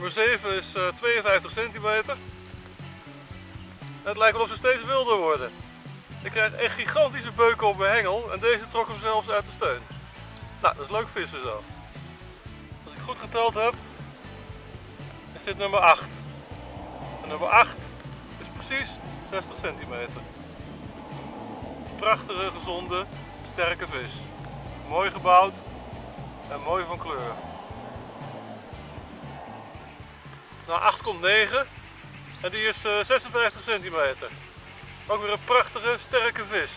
Nummer 7 is uh, 52 centimeter. Het lijkt wel of ze steeds wilder worden. Ik krijg echt gigantische beuken op mijn hengel en deze trok hem zelfs uit de steun. Nou, dat is leuk vissen zo. Als ik goed geteld heb, is dit nummer 8. En nummer 8 is precies 60 centimeter. Prachtige, gezonde, sterke vis. Mooi gebouwd en mooi van kleur. Nou, 8 komt 9 en die is uh, 56 centimeter. Ook weer een prachtige, sterke vis.